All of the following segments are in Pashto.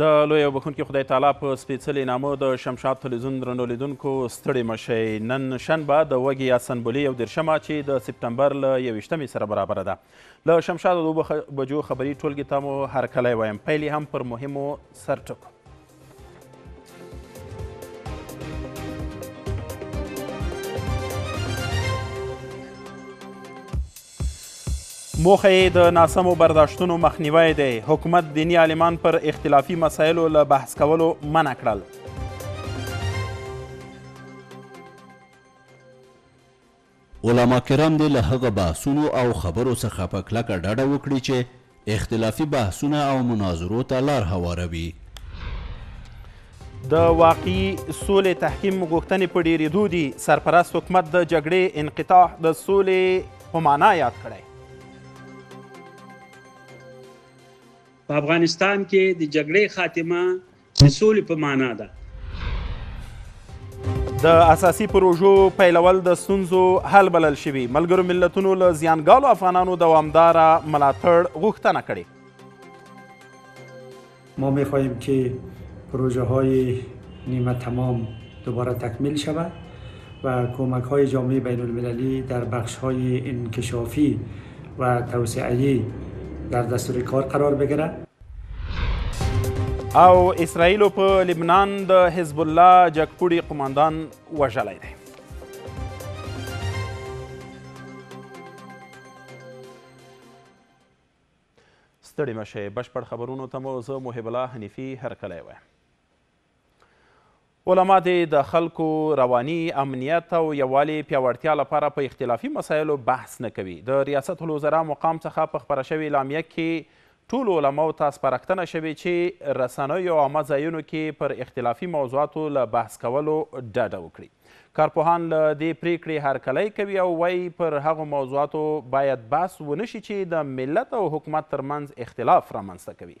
د لوی او بخونکي خدای تعالی په سپېڅلې نامه د شمشاد تلویزیون درنو لیدونکو ستړي مه شئ نن شنبه د وږي یا سنبلې یو دېرشمه چې د سپټمبر له یوویشتمې سره برابره ده له شمشاد دوه بجو خبري ټولګې ته مو هرکلی وایم پیل هم پر مهمو سرټکو موخه یې د ناسمو برداشتونو مخنیوی دی حکومت دیني عالمان پر اختلافي مسایلو له بحث کولو منع کړل علما کرام دې له هغه بحثونو او خبرو څخه په کلکه ډډه وکړي چې اختلافي بحثونه او مناظرو ته لار هواروي. د واقعي سولې تحکیم غوښتنې په ډېرېدو دي، سرپرست حکومت د جګړې انقطاع د سولې په معنا یاد کړی. په افغانستان کې د جګړې خاتمه د سولې په معنا ده د اساسي پروژو پیلول د ستونزو حل بلل شوي ملګرو ملتونو له زیانګالو افغانانو دوامداره ملاتړ غوښتنه کړې ما میخواهیم که پروژه های نیمه تمام دوباره تکمیل شود و کمک های جامعه بین المللی در بخش های انکشافی و توسعه در دستور کار قرار بگیرد او اسرائیل په لبنان د حزب الله جګپوړي قوماندان وژلی دی ستړي مشه بشپړ خبرونو ته مو زه محب الله حنیفي هرکلی وایم علما دې د خلکو رواني امنیت او یووالي پیاوړتیا لپاره په اختلافي مسایلو بحث نه کوي. د ریاست الوزرا مقام څخه په خپره شوې اعلامیه کې ټولو علماو ته سپارښتنه شوې چې رسنیو او عامه ځایونو کې پر اختلافي موضوعاتو له بحث کولو ډډه وکړي. کارپوهان له دې پریکړې هرکلی کوي او وایي پر هغو موضوعاتو باید بحث ونه شي چې د ملت او حکومت ترمنځ اختلاف رامنځته کوي.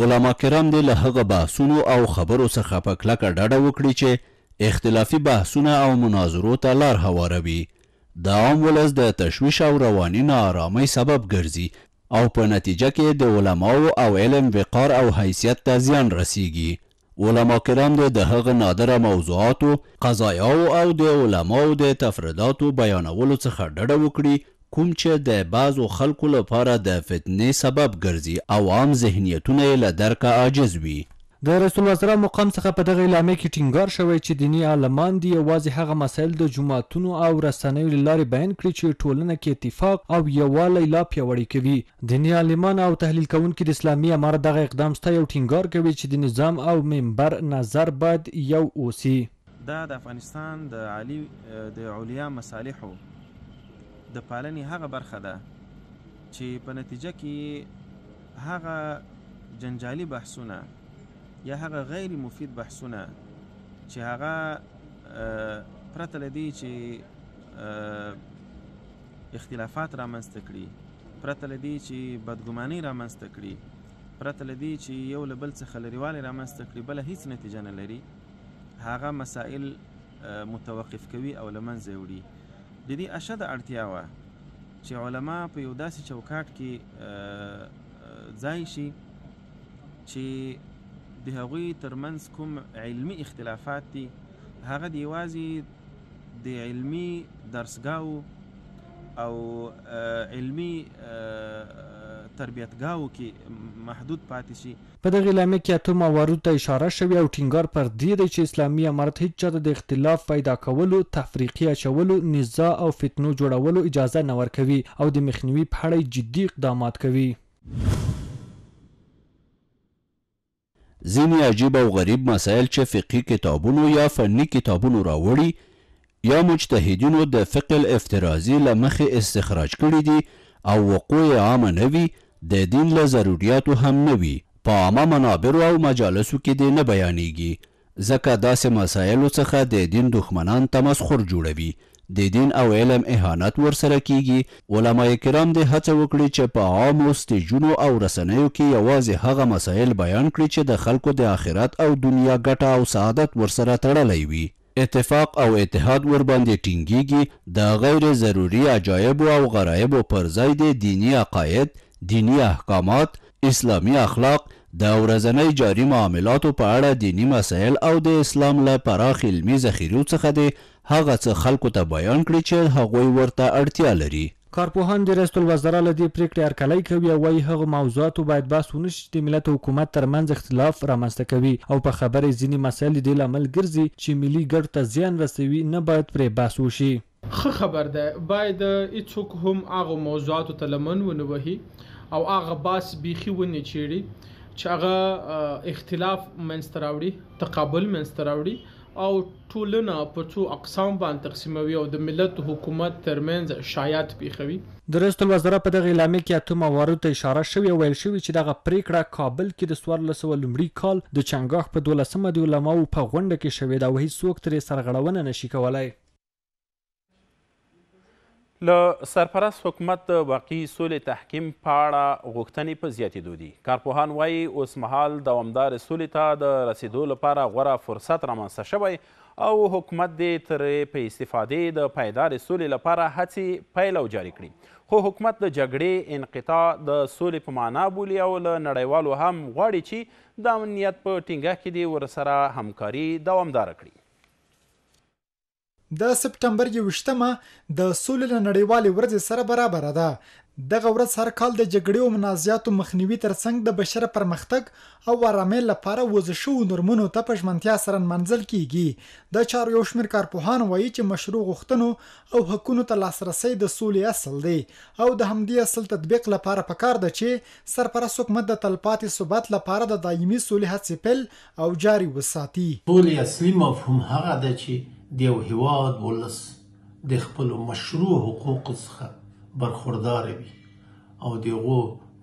علما کرام دې له هغه بحثونو او خبرو څخه په کلکه ډډه وکړي چې اختلافي بحثونه او مناظرو ته لار هواروي، د عام ولس د تشویش او رواني نا ارامۍ سبب ګرځي او په نتیجه کې د علماوو او علم وقار او حیثیت ته زیان رسیږي. علما کرام دې د هغه نادره موضوعاتو، قضایاو او د علماوو د تفرداتو بیانولو څخه ډډه وکړي کوم چې د بعضو خلکو لپاره د فتنې سبب ګرځي او عام ذهنیتونه یې له درکه عاجز وي. د رسول الله صلام مقام څخه په دغه اعلامیه کې ټینګار شوی چې دیني عالمان دې یوازې هغه مسایل د جوماتونو او رسنیو له لارې بیان کړي چې ټولنه کې اتفاق او یووالی لا پیاوړی کوي دیني عالمان او تحلیل کوونکي د اسلامي امارت دغه اقدام ستایي او ټینګار کوي چې د نظام او ممبر نظر باید یو اوسي. دا د افغانستان د عالي د علیا مصالحو د پالنې هغه برخه ده چې په نتیجه کې یې هغه جنجالي بحثونه یا هغه غیر مفید بحثونه چې هغه پرته له دې چې اختلافات رامنځته کړي، پرته له دې چې بدګمانۍ رامنځته کړي، پرته له دې چې یو له بل څخه لرېوالی رامنځته کړي، بله هېڅ نتیجه نه لري، هغه مسایل متوقف کوي او له منځه یې وړي. د دې اشده اړتیا وه چې علما په یو داسې چوکاټ کې ځای شي چې د هغوی ترمنځ کوم علمي اختلافات دي هغه د یوازې د علمي درسګاوو او علمي تربیتګاوو کې محدود پاتې شي. په دغې اعلامیه کې اتو مواردو ته اشاره شوې او ټینګار پر دې دی چې اسلامي امارت هېڅ چا ته د اختلاف پیدا کولو، تفریقې اچولو، نزاع او فتنو جوړولو اجازه نه ورکوي او د مخنیوي په اړه یې جدي اقدامات کوي. ځینی عجیب او غریب مسایل چه فقهی کتابونو یا فنی کتابونو راوړی یا مجتهدینو د فقه الافتراضی له مخی استخراج کړی دی او وقوع یې عامه نه وی د دین له ضروریاتو هم نه وی په عامه منابرو او مجالسو کی دې نه بیانیږی ځکه داسې مسایلو څخه د دین دښمنان تمسخر جوړوي، د دین او علم اهانت ورسره کیږي، علماء کرام دې هڅه وکړي چې په عامو سټیجونو او رسنیو کې یوازې هغه مسایل بیان کړي چې د خلکو د اخرت او دنیا ګټه او سعادت ورسره تړلی وي، اتفاق او اتحاد ورباندې ټینګیږي، د غیر ضروري عجایبو او غرایبو پر ځای دې دیني عقاید، دیني احکامات، اسلامي اخلاق، د ورځنۍ جاري معاملاتو په اړه دیني مسایل او د اسلام له پراخ علمي ذخیرو څخه دې هغه څه خلکو ته بیان کړي چې هغوی ورته اړتیا لري. کارپوهان د ریست الوزرا له دې پرېکړې هرکلی کوي او وايي، هغو موضوعاتو باید بحث ونه شي چې د ملت او حکومت تر منځ اختلاف رامنځته کوي او په خبره یې ځینې مسایل د دې لامل ګرځي چې ملي ګټو ته زیان رسوي، نه باید پرې بحث وشي. ښه خبر دی باید هیڅوک هم هغو موضوعاتو ته لمن ونه وهي او هغه باس بیخي ونه چیړي چې هغه اختلاف منځ ته راوړي تقابل منځ ته راوړي او ټولنه په څو اقسام باندې تقسیموي او د ملت حکومت ترمنځ شایعات پیښوي. د ریاست الوزراء په دغه اعلامیه کې اتو مواردو ته اشاره شوې او ویل شوي چې دغه پریکړه کابل کې د څوارلس سوه لومړي کال د چنګاښ په دولسمه د علماوو په غونډه کې شوې ده او هیڅوک ترې سرغړونه نشي کولای. له سرپرست حکومت د واقعي سولې تحکیم په اړه غوښتنې په زیاتېدو دي کارپوهان وایي اوسمهال دوامدارې سولې ته د رسېدو لپاره غوره فرصت رامنځته شوی او حکومت دې ترې په استفادې د پایدارې سولې لپاره هڅې پیل او جاري کړي خو حکومت د جګړې انقطاع د سولې په معنا بولي او له نړیوالو هم غواړي چې د امنیت په ټینګښت کې دې ورسره همکاري دوامداره کړي د سپټمبر یوویشت مه د سولې له نړیوالې ورځې سره برابره ده. دغه ورځ هر کال د جګړې او منازعاتو مخنیوي ترڅنګ د بشر پرمختګ او ارامۍ لپاره وضع شوو نورمونو ته په ژمنتیا سره نمانځل کیږي. د چارو یو شمېر کارپوهان وایي چې مشروع غوښتنو او حقونو ته لاسرسی د سولې اصل دی او د همدې اصل تطبیق لپاره پکار ده چې سرپرست حکومت د تلپاتې ثبات لپاره د دایمي سولې هڅې پیل او جاري وساتي. سولې اصلي مفهوم هغه دی چې د یو هېواد ولس د خپلو مشروع حقوقو څخه برخورداره وي او د هغو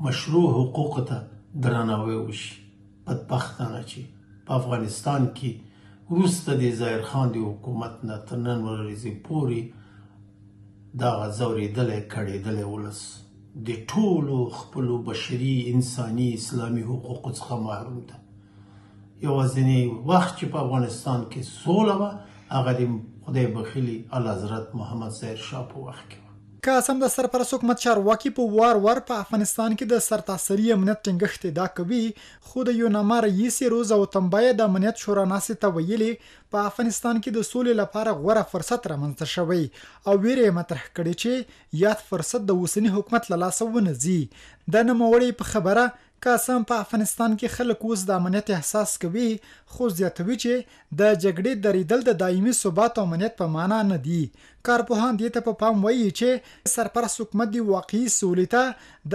مشروع حقوقو ته درناوی وشي. بدبختانه چې په افغانستان کې وروسته د ظاهر خان د حکومت نه تر نن ورځې پورې دغه ځورېدلی کړېدلی ولس د ټولو خپلو بشري، انساني، اسلامي حقوقو څخه محروم دی. یوازینی وخت چې په افغانستان کې سوله وه هغه د خدای بخیلی اعلی حضرت محمد ظاهر شاه په وخت کې که سم د سرپرست حکومت چارواکي په وار وار په افغانستان کې د سرتاسري امنیت ټینګښت ادعا کوي خو د یوناما رئیس روز او تنبایه د امنیت شورا ناستې ته ویلي په افغانستان کې د سولې لپاره غوره فرصت رامنځته شوی او ویره یې مطرح کړې چې یاد فرصت د اوسني حکومت له لاسه ونه ځي د نوموړي په خبره که څه هم په افغانستان کې خلک اوس د امنیت احساس کوي، خو زیاتوي چې د جګړې درېدل د دایمي ثبات او امنیت په مانا نه دي. کارپوهان دې ته په پام وایي چې سرپرست حکومت دې واقعي سولې ته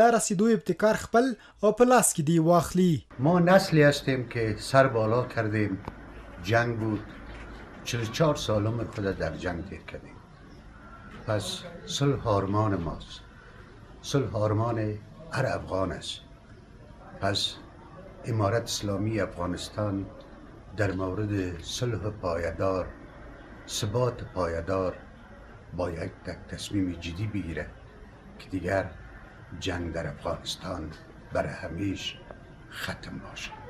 د رسېدو ابتکار خپل او په لاس کې دې واخلي. ما نسلی هستیم که سر بالا کردیم جنګ بود چهل و چهار سال عمر خود در جنګ تیر کردیم پس صلح آرمان ماست. صلح آرمان هر افغان است پس امارت اسلامی افغانستان در مورد صلح پایدار ثبات پایدار باید یک تصمیم جدی بگیرد که دیگر جنگ در افغانستان بر همیش ختم باشد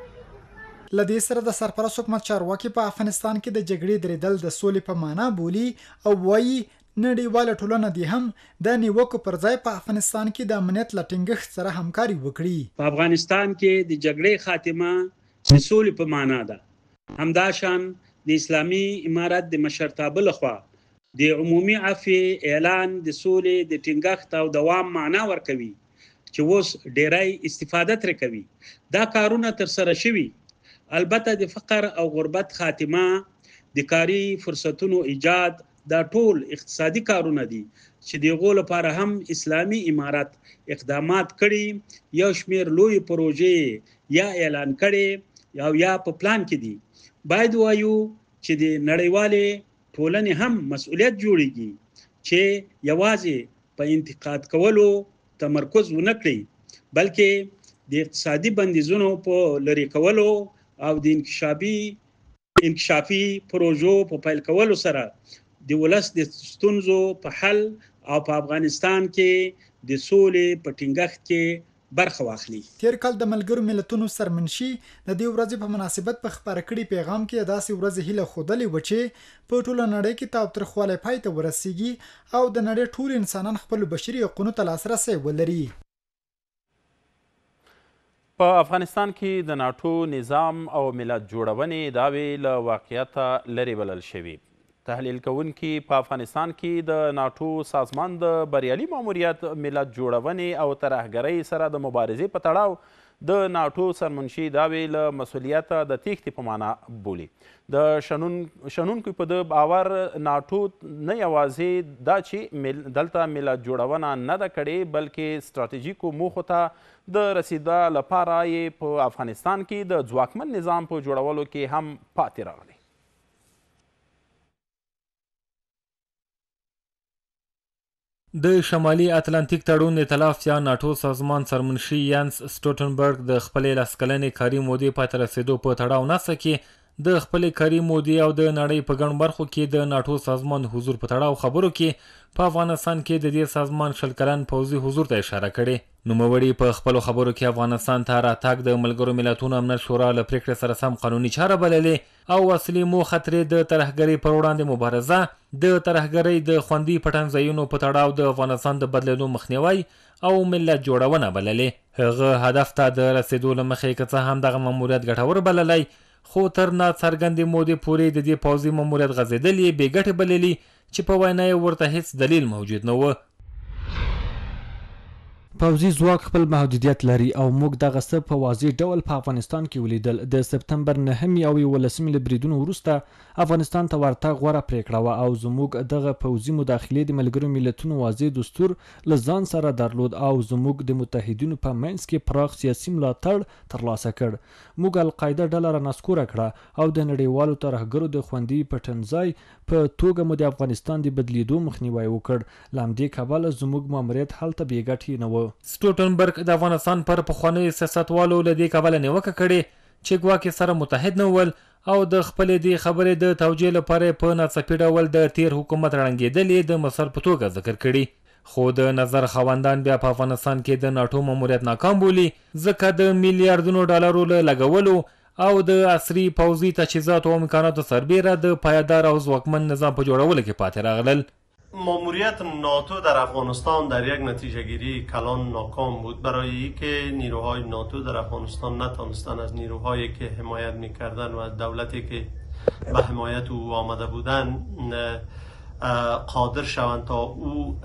له دې سره د سرپرست حکومت چارواکي په افغانستان کې د جګړې درېدل د سولې په معنا بولي او وايي، نا ړي واله ټولنه دي هم د نيوکو پر ځای په افغانستان کي د امنيت له ټينګښت سره همکاري وکړي. په افغانستان کي د جګړې خاتمه د سولي په مانا ده. همدا شان د اسلامي امارت د مشرتابه له خوا د عمومي عفوې اعلان د سولي د ټينګښت او دوام مانا ورکوي چي اوس ډيری استفاده ترې کوي. دا کارونه تر سره شوي. البته د فقر او غربت خاتمه، د کاري فرصتونو ايجاد، دا ټول اقتصادي کارونه دي چې د هغو لپاره هم اسلامي امارت اقدامات کړي، یو شمېر لویې پروژې یې یا اعلان کړې او یا په پلان کې دي. باید ووایو چې د نړیوالې ټولنې هم مسؤلیت جوړېږي چې یوازې په انتقاد کولو تمرکز ونه کړي، بلکې د اقتصادي بندیزونو په لرې کولو او د انکشابي انکشافي پروژو په پیل کولو سره د ولس د ستونزو په حل او په افغانستان کې د سولې په ټینګښت کې برخه واخلي. تېر کال د ملګرو ملتونو سرمنشي د دې ورځې په مناسبت په خپره کړي پیغام کې د داسې ورځې هیله ښودلې وه چې په ټوله نړۍ کې تاوترخوالی پای ته ورسېږي او د نړۍ ټول انسانان خپلو بشري حقونو ته لاسرسی ولري. په افغانستان کې د ناټو نظام او ملت جوړونې ادعاوې له واقعیته لرې بلل شوي. تحلیل کوونکي په افغانستان کې د ناټو سازمان د بریالي ماموریت ملت جوړونې او ترهګرۍ سره د مبارزې په تړاو د ناټو سرمنشي داوې له مسولیته د تېښتې په معنا بولي. د شنونکو په ده باور ناټو نه یوازې دا چې دلته ملت جوړونه نه ده کړې بلکې ستراتیژیکو موخو ته د رسیدا لپاره یې په افغانستان کې د ځواکمن نظام په جوړولو کې هم پاتې راغلی. د شمالي اتلانتیک تړون ایتلاف یا ناټو سازمان سرمنشي ینس سټوټنبرګ د خپلې لس کلنې کاري مودې پای ته رسېدو په تړاو ناسته کې د خپلې کاري مودې او د نړۍ په ګڼ برخو کې د ناټو سازمان حضور په تړاو خبرو کې په افغانستان کې د دې سازمان شل کلن پوځي حضور ته اشاره کړې. نوموړي په خپلو خبرو کې افغانستان ته راتګ د ملګرو ملتونو امنیت شورا له پرېکړې سره سم قانوني چاره بللې او اصلي موخه ترې د ترهګرۍ پر وړاندې مبارزه، د ترهګرۍ د خوندي پټنځایونو په تړاو د افغانستان د بدلېدو مخنیوی او ملت جوړونه بللې. هغه هدف ته د رسېدو له مخې که څه هم دغه ماموریت ګټور بللی، خو تر ناڅرګندې مودې پورې د دې پوځي ماموریت غځېدل یې بې ګټې بللي چې په وینا یې ورته هېڅ دلیل موجود نه و. پوځي ځواک خپل محدودیت لري او موږ دغه څه په واضح ډول په افغانستان کې ولیدل. د سپتمبر نهمې او یوولسمې له بریدونو وروسته افغانستان ته ورتګ غوره پرېکړه وه او زموږ دغه پوځي مداخلې د ملګرو ملتونو واضح دستور له ځان سره درلود او زموږ د متحدینو په منځ کې پراخ سیاسي ملاتړ ترلاسه کړ. موږ القاعده ډله رانسکوره کړه او د نړیوالو ترهګرو د خوندي پټنځای په توګه مو د افغانستان د بدلېدو مخنیوی وکړ، له همدې کبله زموږ ماموریت هلته بې ګټې نه و. سټولټنبرګ د افغانستان پر پخوانیو سیاستوالو له دې کبله نیوکه کړې چې ګواکې سره متحد نه ول او د خپلې دې خبرې د توجیه لپاره یې په ناڅاپي ډول د تېر حکومت ړنګېدل یې د مثال په توګه ذکر کړي. خو د نظر خاوندان بیا په افغانستان کې د ناټو ماموریت ناکام بولي، ځکه د میلیاردونو ډالرو له لګولو او د عصري پوځي تجهیزاتو او امکاناتو سربېره د پایدار او ځواکمن نظام په جوړولو کې پاتې راغلل. ماموریت ناتو در افغانستان در یک نتیجه گیری کلان ناکام بود برای ای که نیروهای ناتو در افغانستان نتانستند از نیروهایی که حمایت میکردند و از دولتی که به حمایت او آمده بودند قادر شوند تا او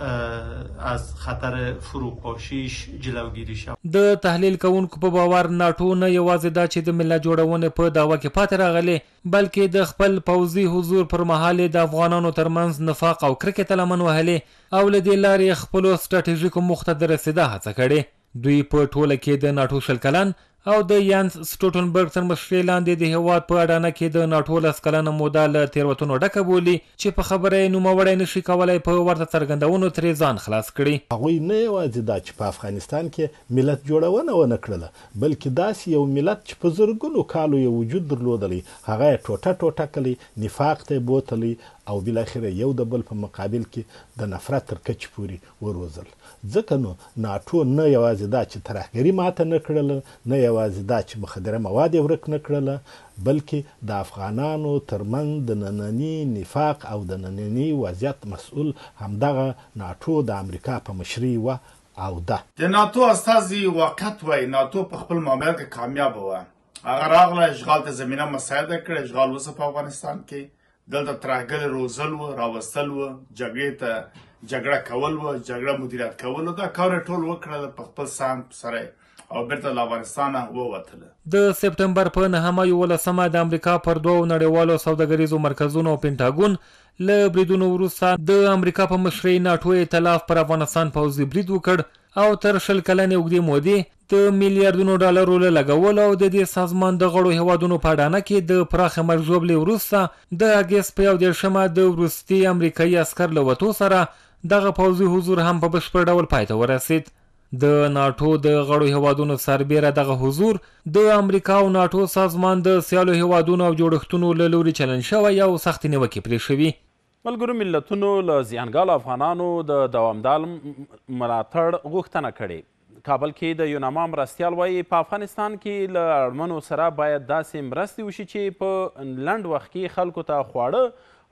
از خطر فروپاشیش جلوگیری شود. د تحلیل کوونکو په باور ناټو نه یوازې دا چې د ملت جوړونې په دعوه کې پاتې راغلې، بلکې د خپل پوځي حضور پر مهال یې د افغانانو ترمنځ نفاق او کرکې ته لمن وهلې او له دې لارې یې خپلو سټراټیژیکو موخو ته د رسېدا هڅه کړې. دوی په ټوله کې د ناټو شل کلن او د یانس سټوټنبرګ تر مشرۍ لاندې د هېواد په اډانه کې د ناټو لس کلنه موده له تېروتنو ډکه بولي چې په خبره یې نوموړی نه شي کولای په ورته څرګندونو ترې ځان خلاص کړي. هغوی نه یوازې دا چې په افغانستان کې ملت جوړونه ونه کړله، بلکې داسې یو ملت چې په زرګونو کالو یې وجود درلودلی، هغه یې ټوټه ټوټه کړی، نفاق ته یې بوتلی او بالاخره یو د بل په مقابل کې د نفرت تر کچې پورې وروزل، ځکه نو ناټو نه یوازې دا چې ترهګري ماته نه کړل، نه یوازې دا چې مخدره مواد یې ورک نه کړل، بلکې د افغانانو تر منځ د ننني نفاق او د ننني وضعیت مسؤل همدغه ناټو د امریکا په مشرۍ وه او ده. د ناټو استازي واقعیت وايي، ناټو په خپل ماموریت کې کامیابه وه، هغه راغله، اشغال ته زمینه مساعده کړه، اشغال اوس په افغانستان کې دلته ترهګر روزل و راوستل و جګړې ته جګړه کول و جګړه مدیریت کول دا کار ټول وکړل په خپل سم سره او بیرته له افغانستانه ووتله د سپټمبر په نهمه یولسمه د امریکا پر دوو نړیوالو سوداګریزو مرکزونو او پنټاګون له بریدونو وروسته د امریکا په مشرۍ ناټو ایتلاف پر افغانستان پوځي برید وکړ او تر شل کلنې اوږدې مودې د میلیاردونو ډالرو له لګولو او د دې سازمان د غړو هېوادونو په اډانه کې د پراخې مرګ ژوبلې وروسته د اګست په یو دېرشمه د وروستي امریکایي عسکر له وتو سره دغه پوځي حضور هم په بشپړ ډول پای ته ورسېد. د ناټو د غړو هېوادونو سربېره دغه حضور د امریکا او ناټو سازمان د سیالو هېوادونو او جوړښتونو له لوري چلن شوی او سختې نیوکې پرې شوي. ملګرو ملتونو له زیانګالو افغانانو د دوامدال ملاتړ غوښتنه کړې. کابل کې د یوناما مرستیال وایي په افغانستان کې له اړمنو سره باید داسې مرستې وشي چې په لنډ وخت کې خلکو ته خواړه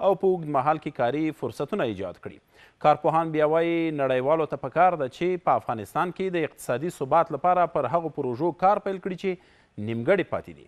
او په اوږد مهال کې کاري فرصتونه ایجاد کړي. کارپوهان بیا وایي نړیوالو ته پکار ده چې په افغانستان کې د اقتصادي ثبات لپاره پر هغو پروژو کار پیل کړي چې نیمګړې پاتې دي.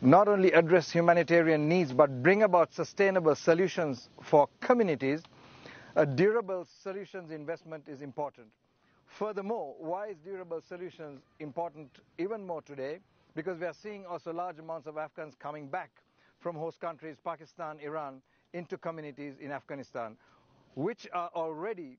not only address humanitarian needs but bring about sustainable solutions for communities, a durable solutions investment is important. Furthermore, why is durable solutions important even more today? Because we are seeing also large amounts of Afghans coming back from host countries, Pakistan, Iran, into communities in Afghanistan, which are already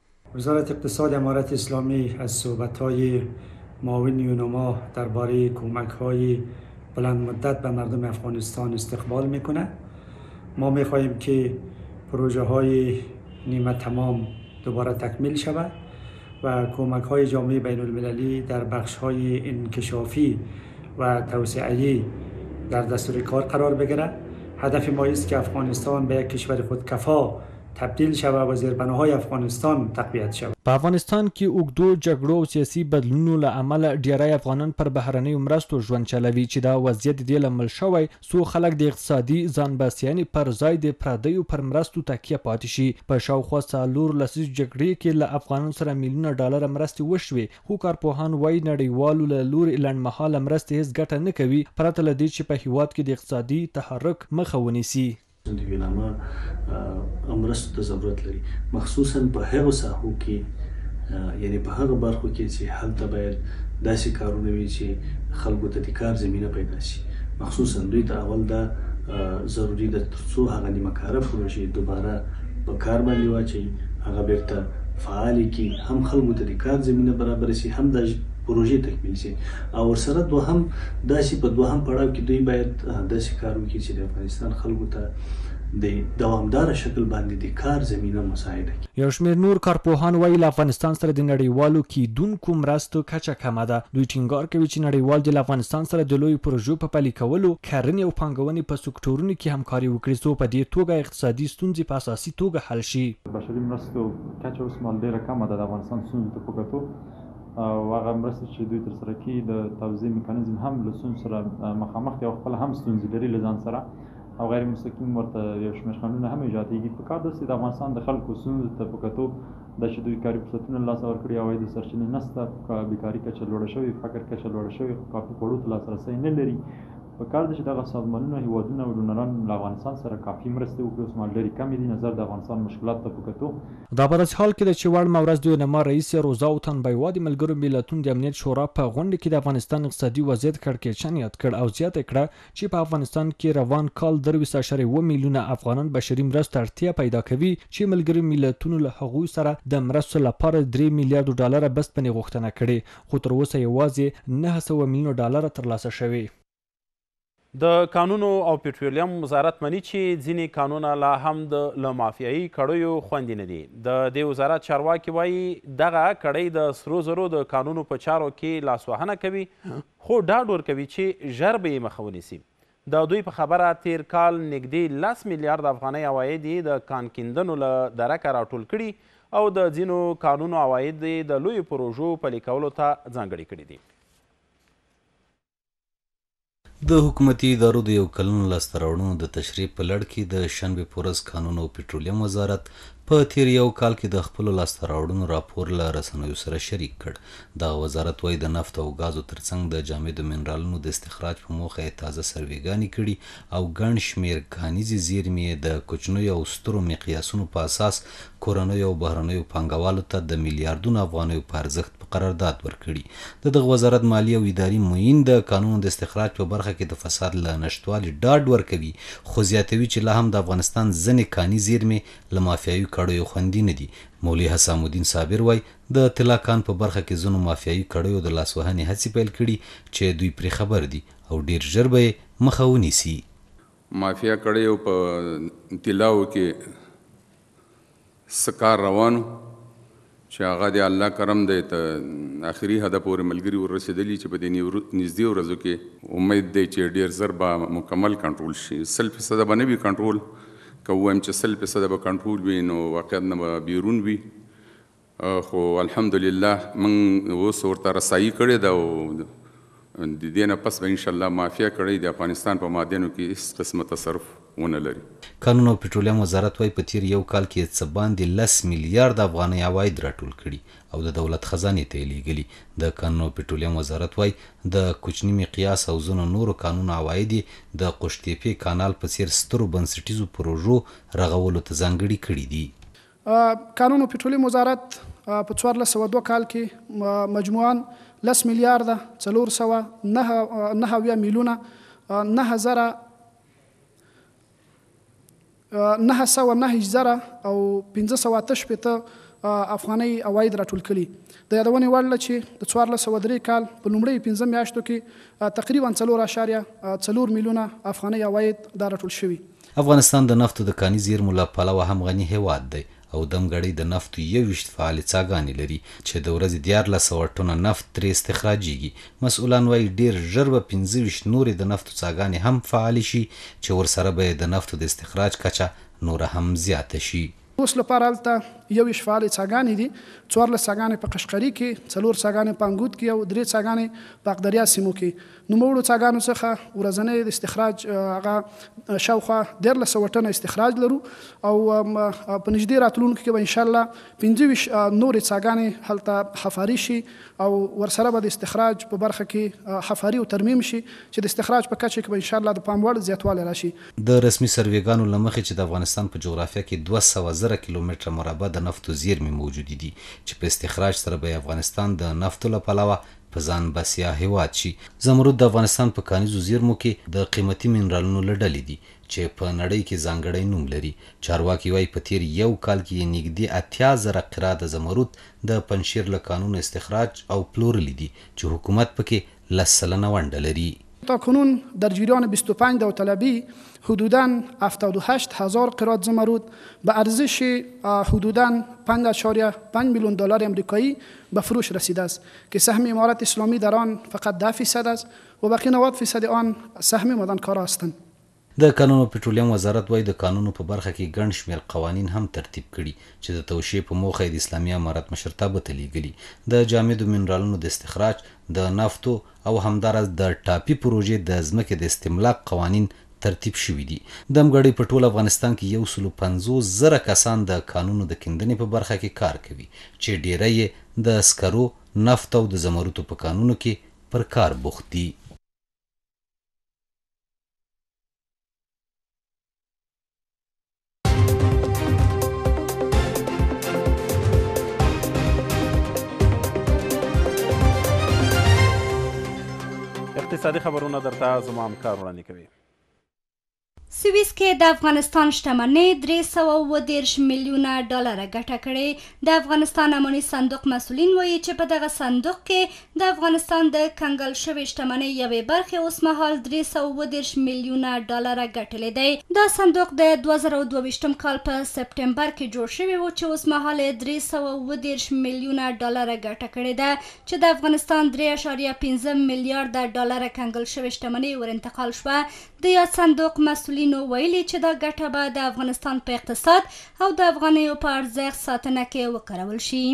وزارت اقتصاد امارت اسلامی از صحبت‌های معاون یونما درباره کمک‌های بلند مدت به مردم افغانستان استقبال میکنه ما می‌خواهیم که پروژه های نیمه تمام دوباره تکمیل شود و کمک های جامعه بین المللی در بخش های انکشافی و توسعه در دستور کار قرار بگیرد هدف ما است که افغانستان به یک کشور کفا تبدیل شوه و زیربناهای افغانستان تقویت شوه. په افغانستان کې اوږدو جګړو او سیاسي بدلونونو له امله ډیری افغانان پر بهرنیو مرستو ژوند چلوي چې دا وضعیت د دې لامل شوی څو خلک د اقتصادي ځان بسیاینې پر ځای د پردیو پر مرستو تکیه پاتې شي. په شاوخوا څلور لسیزې جګړې کې له افغانانو سره میلیونه ډالره مرستې وشوې خو کارپوهان وایي نړیوالو له لورې لنډمهاله مرستې هیڅ ګټه نه کوي پرته له دې چې په هیواد کې د اقتصادي تحرک مخه ونیسي. د یوناما مرستو ته ضرورت لري مخصوصاً په هغو ساحو کې یعنې په هغه برخو کې چې هلته باید داسې کارونه وي چې خلکو ته د کار زمینه پیدا شي مخصوصاً دوی ته اول دا ضروري ده ترڅو هغه نیمه کاره پروژې دوباره په کار باندې واچوي هغه بیرته فعالې کړي هم خلکو ته د کار زمینه برابره شي هم دا پروژې تکمیل شي او ورسره دوهم داسې په دوهم پړاو کې دوی باید داسې کار وکړي چې د افغانستان خلکو ته د دوامداره شکل باندې د کار زمینه مساعده کړي. یو شمېر نور کارپوهان وايي، له افغانستان سره د نړیوالو کېدونکو مرستو کچه کمه ده. دوی ټینګار کوي چې نړیوال دې له افغانستان سره د لویو پروژو په پلي کولو، کرنې او پانګونې په سکټورونو کې همکاري وکړي څو په دې توګه اقتصادي ستونزې په اساسي توګه حل شي. د بشري مرستو کچه اوسمهال ډېره کمه ده، د افغانستان ستونزو ته په کتو، او هغه مرستې چې دوی تر سره کیږي د توزیع میکانیزم هم له ستونزو سره مخامخ دی او خپل هم ستونزې لري له ځان سره او غیر مستقیم ورته یو شمېر خنډونه هم ایجادېږي په کار داسې د افغانستان د خلکو ستونزو ته په کتو دا چې دوی کاري فرصتونه له لاسه ورکړي عوایدو سرچینې نشته بیکاري کچه لوړه شوې فقر کچه لوړه شوې خو کافي خوړو ته لاسرسی نه لري په کار ده چې دغه سازمانونه هیوادونه او ډونران له افغانستان سره کافي مرستې وکړي اوس مهال ډېرې کمې دي نظر د افغانستان مشکلاتو ته په کتو دا په داسې حال کې ده چې وړمه ورځ دوینمه رئیس روزا اوتنبیوا د ملګرو ملتونو د امنیت شورا په غونډه کې د افغانستان اقتصادي وضعیت کړکېچن یاد کړ او زیاته یې کړه چې په افغانستان کې روان کال درویشت اعشاریه اووه میلیونه افغانان بشري مرستو ته اړتیا پیدا کوي چې ملګرو ملتونو له هغوی سره د مرستو لپاره د درې میلیارډو ډالره بسپنې غوښتنه کړې خو تر اوسه یوازې نهه سوه میلیونه ډالره ترلاسه شوي. د کانونو او پټرولیم وزارت مني چې ځینې کانونه لا هم د له مافیایي کړیو خوندي نه دي. د دې وزارت چارواکي وایي، دغه کړۍ د سرو زرو د کانونو په چارو کې لاسوهنه کوي، خو ډاډ ورکوي چې ژر به یې مخه ونیسي. د دوی په خبره، تېر کال نږدې لس میلیارد افغانۍ عواید یې د کان کیندنو له درکه راټول کړي او د ځینو کانونو عواید یې د لویو پروژو پلي کولو ته ځانګړي کړي دي. د حکومتي ادارو د یو کلنو لاسته راوړنو د تشریح په لړ کې د شنبې په ورځ کانونو او پټرولیم وزارت په تېر یو کال کې د خپلو لاسته راوړنو راپور له رسنیو سره شریک کړ. دغه وزارت وايي، د نفتو او ګازو ترڅنګ د جامدو منرالونو د استخراج په موخه یې تازه سروېګانې کړي او ګڼ شمېر کانیزې زېرمې یې د کوچنیو او سترو مقیاسونو په اساس کورنیو او بهرنیو پانګوالو ته د میلیاردونو افغانیو په ارزښت په قرارداد ورکړي. د دغه وزارت مالي او اداري معین د کانونو د استخراج په برخه کې د فساد له نشتوالي ډاډ ورکوي، خو زیاتوي چې لا هم د افغانستان ځینې کاني زیرمې له مافیايي کړیو خوندي نه دي. مولوي حسام الدین صابر وايي، د طلا کان په برخه کې ځینو مافیايي کړیو د لاسوهنې هڅې پیل کړي چې دوی پرې خبر دي او ډېر ژر به یې مخه ونیسي. مافیا کړی او په طلاو کې څه کار روان و چې هغه د الله کرم دی ته اخري حده پورې ملګري ورسېدلي چې په دې نږدې ورځو کې امید دی چې ډېر زر به مکمل کنټرول شي سل فیصده به نه وي کنټرول که ووایم چې سل فیصده به کنټرول وي نو واقعیت نه به بیرون وي خو الحمدلله موږ اوس ورته رسايي کړې ده او د دې نه پس به انشاالله مافیا کړۍ د افغانستان په معدنو کې هیڅ قسمه تصرف ونه لري. کانونو او پټرولیم وزارت وايي، په تېر یو کال کې یې څه باندې لس میلیارده افغانۍ عواید راټول کړي او د دولت خزانې ته یې لېږلي. د کانونو او پټرولیم وزارت وايي، د کوچني مقیاس او ځینو نورو کانونو عواید یې د قوشتېپې کانال په څېر سترو بنسټیزو پروژو رغولو ته ځانګړي کړي دي. کانونو او پټرولیم وزارت په څوارلس سوه دوه کال کې مجموعاً لس میلیارده څلور سوه نهه اویا میلیونه نهه زره نهه سوه نهه زره او پنځه سوه اته شپېته افغانۍ عواید راټول کړي د یادونې وړ ده چې د څوارلس سوه درې کال په لومړیو پنځه میاشتو کې تقریبا څلور اعشاریه څلور میلیونه افغانۍ عواید دا راټول شوي افغانستان د نفتو د کاني زیرمو له پلوه هم غني هېواد دی او دم ګړۍ د نفتو یوویشت فعالې څاګانې لري چې د ورځې دیارلس سوه ټنه نفت ترې استخراجېږي. مسؤلان وايي، ډېر ژر به پنځه ویشت نورې د نفتو څاګانې هم فعالې شي چې ورسره به یې د نفتو د استخراج کچه نوره هم زیاته شي. اوس لپاره هلته یوویشت فعالې څاګانې دي، څوارلس څاګانې په قشقري کې، څلور څاګانې په انګوت کې او درې څاګانې په اقدریا سیمو کې. نوموړو څاګانو څخه ورځنی د استخراج هغه شاوخوا دیارلس سوه ټنه استخراج لرو او په نږدې راتلونکو کې به انشاالله پنځه ویشت نورې څاګانې هلته حفاري شي او ورسره به د استخراج په برخه کې حفاري او ترمیم شي چې د استخراج په کچه کې به انشاالله د پام وړ زیاتوالی راشي. د رسمي سروېګانو له مخې چې د افغانستان په جغرافیه کې دوه سوه زره کیلومتره مربع د نفتو زیرمې موجودې دي چې په استخراج سره به یې افغانستان د نفتو له پلوه په ځان بسیا هېواد شي. زمرد د افغانستان په کانیزو زیرمو کې د قیمتي منرالونو له ډلې دي چې په نړۍ کې ځانګړی نوم لري. چارواکي وايي په تېر یو کال کې یې نږدې اتیا زره قراده زمرد د پنجشېر له کانونو استخراج او پلورلي دي چې حکومت پکې لس سلنه ونډه لري. تا کنون در جریان 25 داوطلبی حدوداً 78 هزار قراد زمرود به ارزش حدوداً 5.5 میلیون دلار امریکایی به فروش رسیده است که سهم امارت اسلامی در آن فقط 10 فیصد است و باقی 90 فیصد آن سهم مدنکار هستند د کانونو او پټرولیم وزارت وايي، د کانونو په برخه کې ګڼ شمېر قوانین هم ترتیب کړي چې د توشیح په موخه یې د اسلامي امارت مشرتابه ته لېږلي، د جامدو منرالونو د استخراج، د نفتو او همداراز د ټاپي پروژې د ځمکې د استملاک قوانین ترتیب شوي دي. دمګړۍ په ټول افغانستان کې یو سلو پنځوس زره کسان د کانونو د کیندنې په برخه کې کار کوي چې ډېری یې د سکرو، نفتو او د زمروتو په کانونو کې پر کار بوخت دي. اقتصادي خبرونه درته زما همکار وړاندې کوي سویس کې د افغانستان شتمنۍ 313 میلیونه ډالر ګټه کړې د افغانستان امنی صندوق مسولین وایي چې په دغه صندوق کې د افغانستان د کنګل شوې شتمنۍ یوې برخې اوسمهال درې سوه اووه دېرش میلیونه ډالره ګټلې دی. دا صندوق د دوه زره او دوه ویشتم کال په سپټمبر کې جوړ شوی و چې اوسمهال یې درې سوه او اووه دېرش میلیونه ډالره ګټه کړې ده چې د افغانستان درې اعشاریه پنځه میلیارده ډالره کنګل شوې شتمنۍ ورانتقال شوه. د یاد صندوق مسؤلینو ویلي چې دا ګټه به د افغانستان په اقتصاد او د افغانیو په ارزښت ساتنه کې وکارول شي.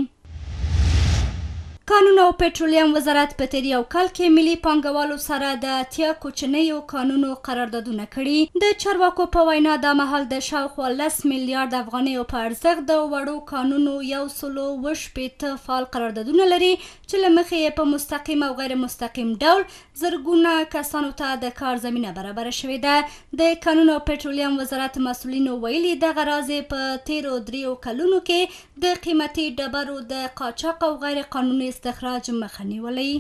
کانونه او پټرولیم وزارت په تېر یو کال کې ملي پانګوالو سره د اتیا کوچنیو کانونو قراردادونه کړي. د چارواکو په وینا، دا مهال د شاوخوا لس میلیارد افغانیو په ارزښت د وړو کانونو یو سل او اووه شپېته فعال قراردادونه لري چې له مخې یې په مستقیم او غیر مستقیم ډول زرګونه کسانو ته د کار زمینه برابره شوې ده. د کانونو او پټرولیم وزارت مسؤلینو ویلي، دغه راز یې په تېرو دریو کلونو کې د قیمتي ډبرو د قاچاق او غیر قانوني استخراج مخه نیولې.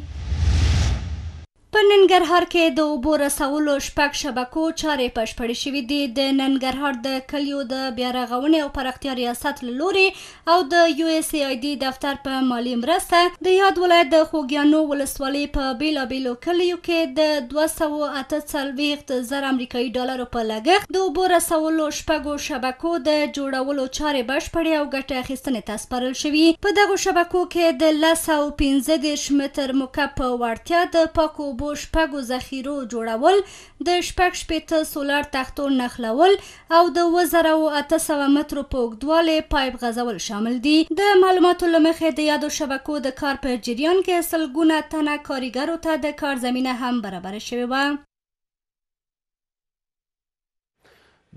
په ننګرهار کې د اوبو رسولو شپږ شبکو چارې بشپړې شوې دي. د ننګرهار د کلیو د بیارغونې او پراختیا ریاست له لورې او د یو ایس ای آی ډي دفتر په مالي مرسته د یاد ولایت د خوږیاڼو ولسوالۍ په بېلابېلو کلیو کې د دوه سوه او اته څلوېښت زره امریکايي ډالرو په لګښت د اوبو رسولو شپږو شبکو د جوړولو چارې بشپړې او ګټې اخیستنې ته سپارل شوي. په دغو شبکو کې د لس او پنځه دېرش متر مکعب په وړتیا د پاکو اوبو شپږو ذخیرو جوړول، د شپږ شپېته سولر تختو نښلول او د اووه زره او اته سوه مترو په اوږدوالې پایپ غځول شامل دي. د معلوماتو له مخې د یادو شبکو د کار په جریان کې سلګونه تنه کاریګرو ته د کار زمینه هم برابره شوې وه.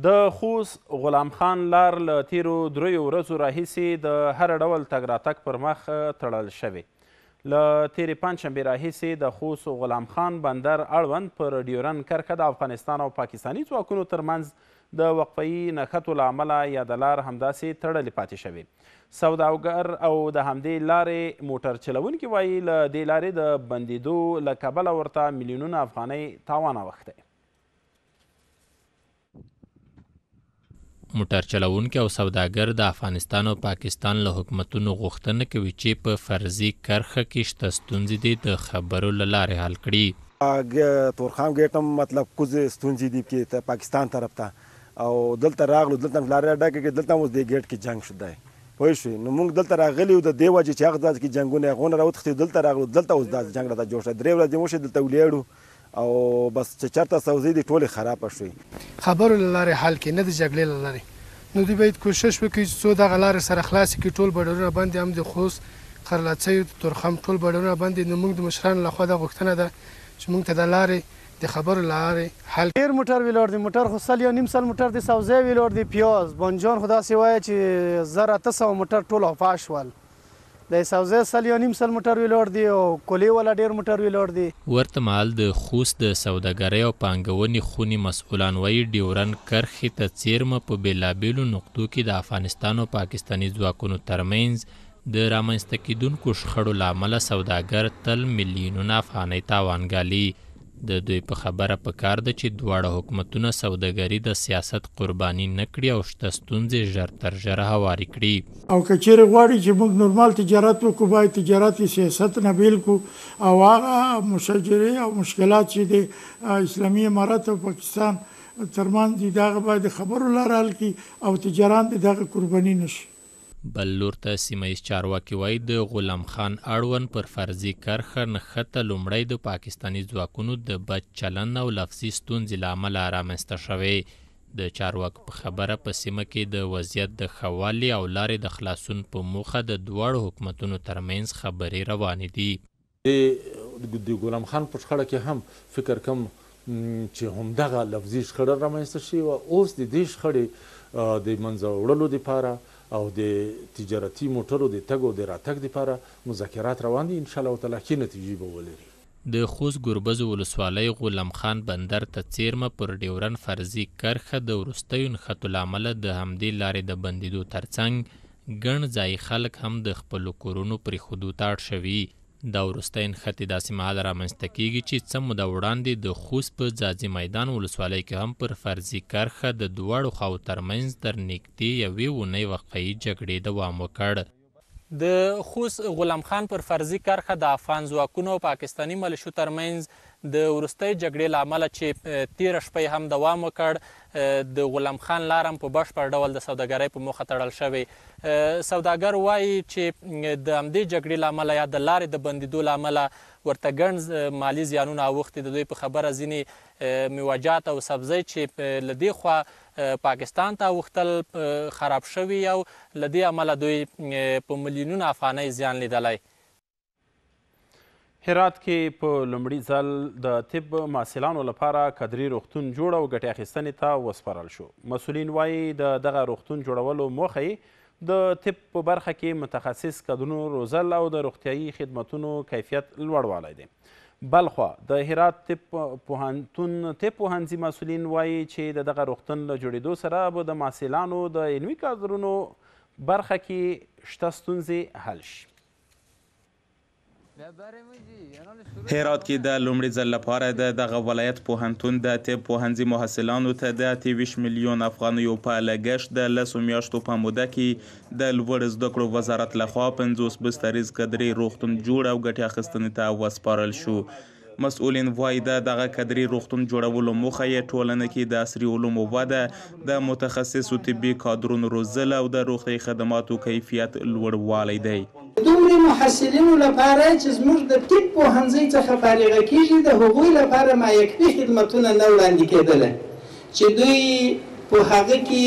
د خوست غلام خان لار له تیرو دریو ورځو راهیسې د هر ډول تګ راتګ پر مخ تړل شوې. له تیرې پنجشنبې راهیسې د خوست غلام خان بندر اړوند پر ډیورن کرښه د افغانستان او پاکستاني ځواکونو ترمنځ د وقفهیي نښتو له امله یاده لار همداسې تړلې پاتې شوې. سوداګر او د همدې لارې موټر چلوونکي وایي له دې لارې د بندیدو له کبله ورته میلیونونه افغانۍ تاوان اوښتی. موټر چلوونکي او سوداګر د افغانستان او پاکستان له حکومتونو غوښتنه کوي چې په فرضي کرښه کې شته ستونزې دې د خبرو له لارې حل کړي. تورخم ګیټ هم مطلب کوزې ستونزې دي کې ته پاکستان طرف ته او دلته راغلو دلته هم لاره ډکه کې دلته هم اوس دې ګیټ کې جنګ شو دی پوه شوې نو موږ دلته راغلي یو د دې وجې چې هغه ځای کې جنګونه هغونه راوتښتي دلته راغلو دلته اوس دا جنګ راته جوړ شو درې ورځې مو شي دلته ولیړو او بس چې چرته سوزی دی ټولی خراب شوی. خبرو له لارې حل کړي نه د جګړې له لارې نو دوی بايد کوشش وکړي چې څو دغه لارې سره خلاصې کړي ټول بډرونه بند دي هم د خوست، قرلڅيو، د تورخم ټول بډرونه بند دي نو مونږ د مشرانو له خوا دا غوښتنه ده چې مونږ ته دا لارې د خبرو له لارې حل کړي. ډیر موټر ولاړ دی موټر خو سل یا نیم سل موټر دی سوزی ولاړ دی پیاز بانجان خو داسی وایه چی زر اته سوه موټر ټول اوفا شول. د سوزه سل يا نيم سل موټر ولاړ دي او کولې ولا ډېر موټر ولاړ دي. ورته مهال د خوست د سوداګرۍ او پانګونې خونې مسؤلان وايي، ډيورنډ کرښې ته څېرمه په بېلابېلو نقطو کې د افغانستان او پاکستاني ځواکونو ترمنځ د رامنځته کېدونکو شخړو له امله سوداګر تل مليونونه افغانۍ تاوان ګالي. د دوی په خبره په کار ده چې دواړه حکومتونه سوداګري د سیاست قرباني نه کړي او شته ستونزې ژر تر ژره هوارې کړي. او که چېرې غواړي چې موږ نورمال تجارت وکړو باید تجارت یې سیاست نه بېل کړو او هغه مشاجرې او مشکلات چې د اسلامي امارت او پاکستان ترمنځ دي د هغه باید د خبرو لاره حل کړي او تجاران د دغه قرباني نه شي. بل لور ته سیمه ییز چارواکي وايي، د غلام خان اړوند پر فرضي کرښه نښته لومړی د پاکستاني ځواکونو د بد چلند او لفظي ستونزې له امله رامنځته شوې. د چارواکو په خبره په سیمه کې د وضعیت د ښه والي او لارې د خلاصون په موخه د دواړو حکومتونو ترمنځ خبرې روانې دي. دی د ګلام خان په شخړه کې هم فکر کوم چې همدغه لفظي شخړه رامنځته شوې وه اوس د دې شخړې د منځه وړلو لپاره او د تجارتي موټرو د تګ او د راتګ لپاره مذاکرات روان دي انشاءالله تعالی ښې نتیجې به ولري. د خوست ګربزو ولسوالۍ غلام خان بندر ته څېرمه پر ډیورن فرضي کرښه د وروستیو نښتو له امله د همدې لارې د بندېدو ترڅنګ ګڼ ځايي خلک هم د خپلو کورونو پرېښودو ته اړ شوي. دا وروستۍ نښتې داسې مهال رامنځته کېږي چې څه موده وړاندې د خوست په ځاځي میدان ولسوالۍ کې هم پر فرضي کرښه د دواړو خواوو ترمنځ تر نېږدې یوې اونۍ وقفهيي جګړې دوام وکړ. د خوست غلام خان پر فرضي کرښه د افغان ځواکونو او پاکستاني ملشو ترمنځ د وروستۍ جګړې له امله چې تېره شپه یې هم دوام وکړ، د غلام خان لاره هم په بشپړ ډول د سوداګرۍ په موخه تړل شوې. سوداګر وايي چې د همدې جګړې له امله یا د لارې د بندېدو له امله ورته ګڼ مالي زیانونه اوښتي. د دوی په خبره ځینې میوهجات او سبزۍ چې له دې خوا پاکستان ته اوښتل، خراب شوي او له دې امله دوی په میلیونونه افغانۍ زیان لیدلی. هرات کې په لومړي ځل د طب محصلانو لپاره کدري روغتون جوړ او ګټې اخیستنې ته وسپارل شو. مسولین وایي د دغه روغتون جوړولو موخه یې د طب په برخه کې متخصص کدرونو روزل او د روغتیايي خدمتونو کیفیت لوړوالی دی. بلخوا د هرات طب پوهنتون طب پوهنځي مسولین وایي چې د دغه روغتون له جوړېدو سره به د محصلانو د علمي کادرونو برخه کې شته ستونزې حل شي هرات کې د لومړي ځل لپاره د دغه ولایت پوهنتون د طب پوهنځي محصلانو ته د اته ویشت میلیون افغانیو په لګښت د لسو میاشتو په موده کې د لوړو زده کړو وزارت لخوا پنځوس بستریز کدري روغتون جوړ او ګټې اخیستنې ته وسپارل شو. مسؤلین وايي، د دغه کدري روغتون جوړولو موخه یې ټولنه کې د عصري علومو وده، د متخصصو طبي کادرونو روزل او د روغتیايي خدماتو کیفیت لوړوالی دی. د دومره محصلینو لپاره چې زموږ د طب پوهنځۍ څخه فارغه کیږي د هغوی لپاره مایکفي خدمتونه نه وړاندې کیدله چې دوی په هغه کې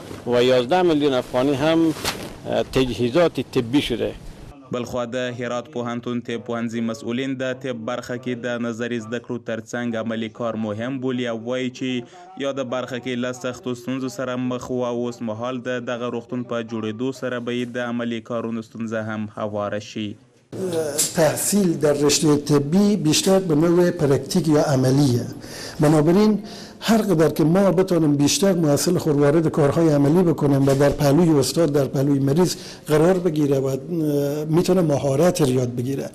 و یازده میلیون افغانی هم تجهیزات طبی شده. بلخوا د هرات پوهنتون طب پوهنځي مسؤلین د طب برخه کې د نظري زده کړو ترڅنګ عملي کار مهم بولي او وایي چې یاده برخه کې له سختو ستونزو سره مخ وو او اوس مهال د دغه روغتون په جوړېدو سره به یې د عملي کارونو ستونزه هم هواره شي. تحصیل در رشته طبی بیشتر به نوع پرکتیک یا عملیه بنابراین هر قدر که ما بتوانیم بیشتر محصل خود وارد کارهای عملی بکنیم و در پهلوی استاد در پهلوی مریض قرار بگیره و میتونه مهارت را یاد بگیره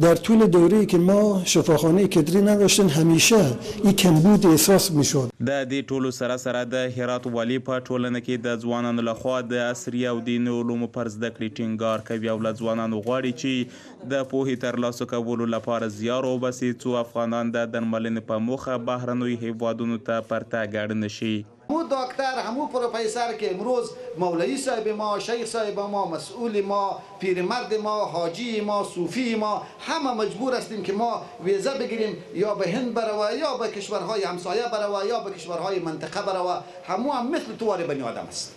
در طول دوره که ما شفاخانه کدری نداشتیم همیشه این کمبود احساس میشد. د دې ټولو سره سره د هرات والي په ټولنه کې د ځوانانو لخوا د عصري او دیني علومو پر زده کړې ټینګار کوي او له ځوانانو غواړي چې د پوهې ترلاسه کولو لپاره زیار وباسي څو افغانان د درملنې په موخه بهرنیو هېوادونو ته پر تګ اړ نه شي. همو داکتر، همو پروفیسر که امروز مولوی صاحب ما، شیخ صاحب ما، مسئول ما، پیرمرد ما، حاجی ما، صوفی ما، همه مجبور هستیم که ما ویزه بگیریم یا به هند بروه یا به کشورهای همسایه بروه یا به کشورهای منطقه بروه، همو هم مثل طوار بنی آدم است.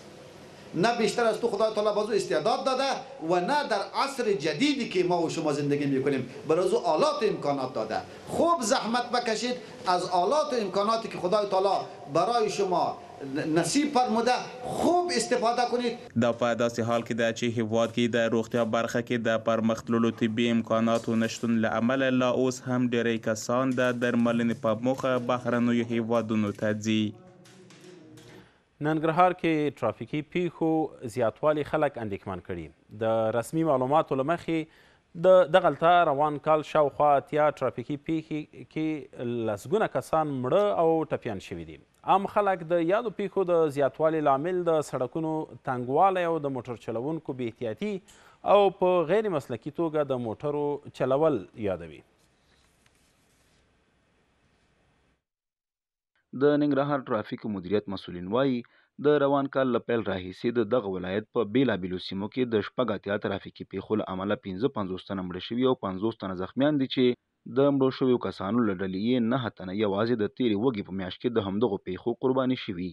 نه بیشتر از تو خدای تعالی بازو استعداد داده و نه در عصر جدیدی که ما و شما زندگی میکنیم برازو آلات و امکانات داده خوب زحمت بکشید از آلات و امکاناتی که خدای تعالی برای شما نصیب فرموده خوب استفاده کنید. دا په داسې حال کې ده چې هېواد کې د روغتیا برخه کې د پرمختللو طبي امکاناتو نشتون له امله لا اوس هم ډېری کسان د درملنې په موخه بهرنیو هېوادونو ته ځي. ننګرهار کې ترافیکي پیښو زیاتوالي خلک اندېښمن کړي. د رسمي معلوماتو له مخې د دغلته روان کال شاوخوا اتیا ترافیکي پیښې کې لسګونه کسان مړه او ټپیان شوي دي. عام خلک د یادو پیښو د زیاتوالي لامل د سړکونو تنګوالی او د موټر چلوونکو بې احتیاطي او په غیر مسلکي توګه د موټرو چلول یادوي. د ننګرهار ټرافیکو مدیریت مسؤلین وایي، د روان کال له پیل راهیسې د دغه ولایت په بېلابېلو سیمو کې د شپږ اتیا ترافیکي پېښو له امله پنځه پنځوس تنه مړه شوي او پنځوس تنه زخمیان دي چې د مړو شویو کسانو له ډلې یې نهه تنه یوازې د تېرې وږې په میاشت کې د همدغو پېښو قرباني شوي.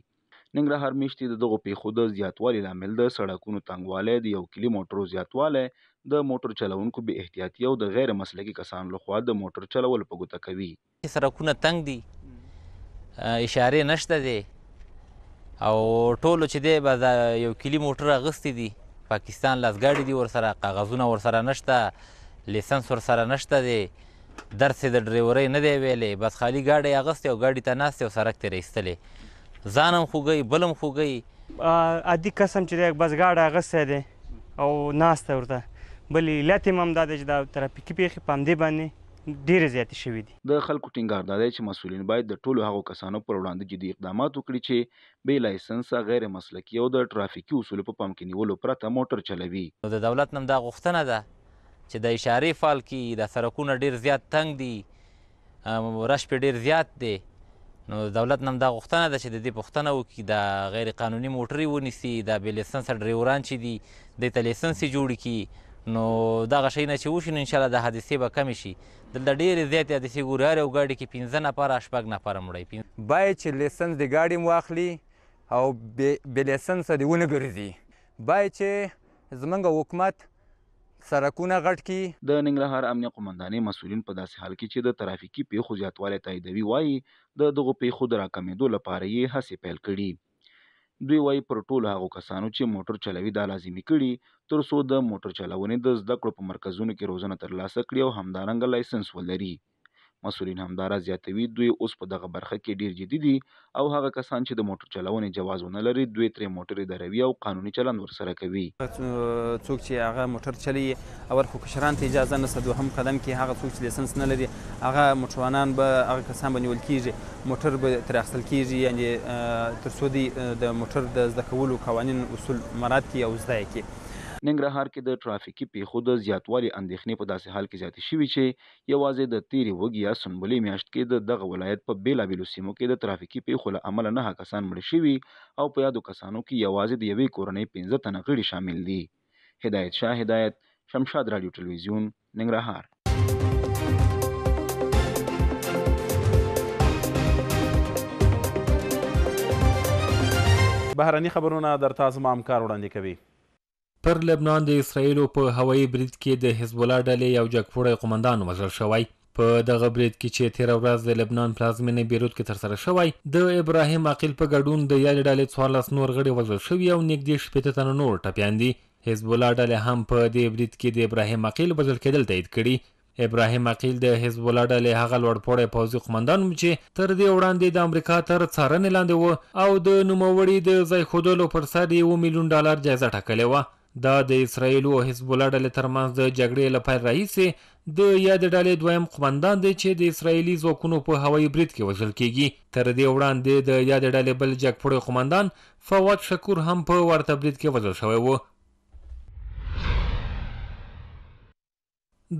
ننګرهارمېشتي د دغو پېښو د زیاتوالي لامل د سړکونو تنګوالی، د یو کلي موټرو زیاتوالی، د موټر چلوونکو بې احتیاطي او د غیر مسلکي کسانو له خوا د موټر چلولو په ګوته کوي. سرکونه تنګ دي اشاره نشته دی او ټولو چې دی به یو کلی موټر اغستی دي پاکستان لاسګاډي دي ورسره کاغذونه ورسره نشته لیسنس ورسره نشته دی درس د ډریورۍ نه دی ویلی بس خالی ګاډی اغستی او ګاډي ته ناست او سرک ترې ایستلی ځانم خوږی بلم خوږی عادي قسم چې دی بس ګاډی اغستی دی او ناست ورته بل علت یې هم دا دی چې دا ترافیکي پیښې په همدې باندې ډېرې زیاتې شوې دي. د خلکو ټینګار دا دی چې مسؤلین باید د ټولو هغو کسانو پر وړاندې جدي اقدامات وکړي چې بې لایسنسه، غیر مسلکي او د ټرافیکي اصولو په پام کې نیولو پرته موټر چلوي. نو د دولت نه هم دا غوښتنه ده چې د اشارې فعال کړي، دا سرکونه ډېر زیات تنګ دي، رش پرې ډېر زیات دی، نو د دولت نه هم دا غوښتنه ده چې د دې پوښتنه وکړي دا غیر قانوني موټرې ونیسي دا بې لیسنسه ډریوران چې دي دوی ته لیسنس یې جوړ کړي نو دغه شیونه چې وشي نو انشاءالله دا حادثې به کمې شي دلته ډېرې زیاتې حادثې ګوري هر یو ګاډي کې پنځه نفره شپږ نفره مړی باید چې لیسنس د ګاډي هم واخلي او بې لیسنسه دې ونه ګرځي باید چې زموږ حکومت سرکونه غټ کړي. د ننګرهار امنیه قوماندانۍ مسؤلین په داسې حال کې چې د ترافیکي پېښو زیاتوالی تاییدوي وايي، د دغو پېښو د راکمېدو لپاره یې هڅې پیل کړي. دوی وايي، پر ټولو هغو کسانو چې موټر چلوي دا لازمي کړي، تر څو د موټر چلونې د زده کړو په مرکزونو کې روزنه ترلاسه کړي او همدارنګه لایسنس ولري. مسؤلین همداراز زیاتوي، دوی اوس په دغه برخه کې ډېر جدي دي او هغه کسان چې د موټر چلونې جواز ونه لري، دوې ترې موټرې دروي او قانوني چلند ورسره کوي. څوک چې هغه موټر چلي یې اول خو کشران ته اجازه نشته، دوهم قدم کې هغه څوک چې لیسنس نه لري هغه موټروانان به هغه کسان به نیول کېږي، موټر به ترې اخیستل کېږي یعنې تر څو دوی د موټر د زده کولو قوانین اصول مراعت کړي او زده یې کړي. ننګرهار کې د ټرافیکي پېښو د زیاتوالي اندېښنې په داسې حال کې زیاتې شوي چې یوازې د تېرې وږي یا سنبلې میاشت کې د دغه ولایت په بېلابېلو سیمو کې د ترافیکي پېښو له امله نهه کسان مړه شوي او په یادو کسانو کې یوازې د یوې کورنۍ پنځه تنه غړي شامل دي. هدایت شاه هدایت، شمشاد راډیو ټلوېزیون، ننګرهار. بهرني خبرونه در ته زما همکار وړاندې کوي. پر لبنان د اسراییلو په هوایي برید کې د حزب الله ډلې یو جګپوړی قومندان وژل شوی. په دغه برید کې چې تېره ورځ د لبنان پلازمېنې بیروت کې ترسره شوی، د ابراهیم عقیل په ګډون د یادې ډلې څوارلس نور غړي وژل شوي او نږدې شپېته تنه نور ټپیان دي. حزب الله ډلې هم په دې برید کې د ابراهیم عقیل وژل کېدل تایید کړي. ابراهیم عقیل د حزب الله ډلې هغه لوړپوړی پوځي قوماندان و چې تر دې وړاندې د امریکا تر څارنې لاندې و او د نوموړي د ځای ښودلو پر سر یې یو میلیون ډالر جایزه ټاکلې وه. دا د اسراییل او حزب الله ډلې ترمنځ د جګړې له پیل راهیسې د یادې ډلې دویم قوماندان دی چې د اسراییلي ځواکونو په هوایي برید کې وژل کېږي. تر دې وړاندې د یادې ډلې بل جګپوړی قوماندان فواد شکور هم په ورته برید کې وژل شوی و.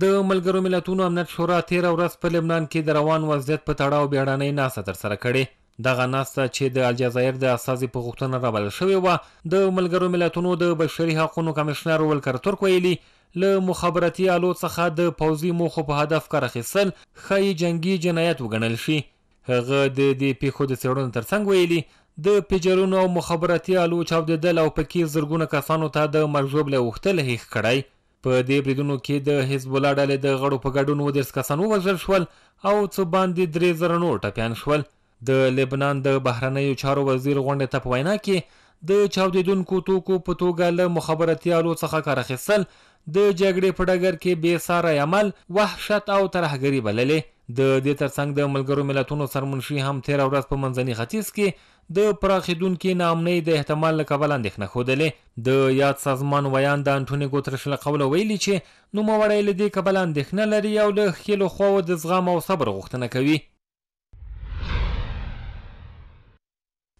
د ملګروملتونو امنیت شورا تېره ورځ په لبنان کې د روان وضعیت په تړاو بېړنۍ ناسته ترسره کړې. دغه ناسته چې د الجزایر د استازي په غوښتنه رابلل شوې وه، د ملګروملتونو د بشري حقونو کمشنر ولکر ترک ویلي، له مخابراتي الو څخه د پوځي موخو په هدف کار اخیستل ښايي جنګي جنایت وګڼل شي. هغه د دې پېښو د څېړنو ترڅنګ ویلي، د پېجرونو او مخابراتي الو چاودېدل او پکې زرګونه کسانو ته د مرګ ژوبله اوښتل هېښ کړی. په دې بریدونو کې د حزب الله ډلې د غړو په ګډون اووه دېرش کسان ووژل شول او څه باندې درې زره نور ټپیان شول. د لبنان د بهرنیو چارو وزیر غونډې ته په وینا کې د چاودېدونکو توکو په توګه له مخابراتي الو څخه کار اخیستل د جګړې په ډګر کې بې ساری عمل، وحشت او ترهګري بللې. د دې ترڅنګ د ملګرو ملتونو سرمنشي هم تېره ورځ په منځني ختیځ کې د پراخېدونکې ناامنۍ د احتمال له کبله اندېښنه ښودلې. د یاد سازمان ویاند د انټوني ګوترش له قوله ویلي چې نوموړی له دې کبله اندېښنه لري او له ښکېلو خواوو د زغم او صبر غوښتنه کوي.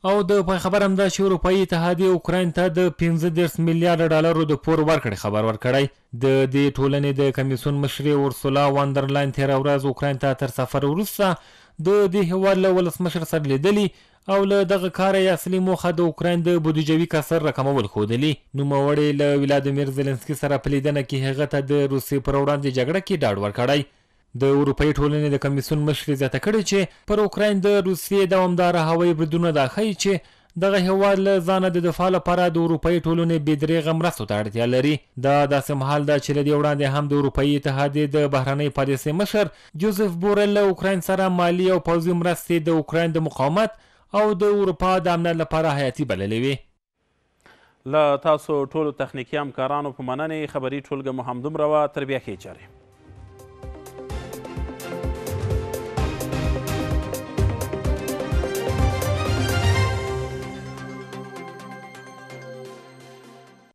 او د پای خبر هم دا چې اروپايي اتحادیې اوکراین ته د پنځه دېرش میلیارډ ډالرو د پور ورکړې خبر ورکړی. د دې ټولنې د کمېسیون مشرې اورسولا وان در لاین تېره ورځ اوکراین ته تر سفر وروسته د دې هېواد له ولسمشر سره لیدلي او له دغه کاره یې اصلي موخه د اوکراین د بودیجوي کسر راکمول ښودلي. نوموړې له ولادیمیر زیلنسکي سره په لیدنه کې هغه ته د روسیې پر وړاندې جګړه کې ډاډ ورکړی. د اروپايي ټولنې د کمېسیون مشرې زیاته کړې چې پر اوکراین د روسیې دوامداره هوایي بریدونه دا ښيي چې دغه هېواد له ځانه د دفاع لپاره د اروپايي ټولنې بې درېغه مرستو ته اړتیا لري. دا داسې مهال ده چې له دې وړاندې هم د اروپايي اتحادیې د بهرنۍ پالیسۍ مشر جوزف بورل له اوکراین سره مالي او پوځي مرستې د اوکراین د مقاومت او د اروپا د امنیت لپاره حیاتي بللې وې. له تاسو ټولو تخنیکي همکارانو په مننې خبري ټولګه مو همدومره وه تر بیا ښې چارې